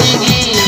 swinging.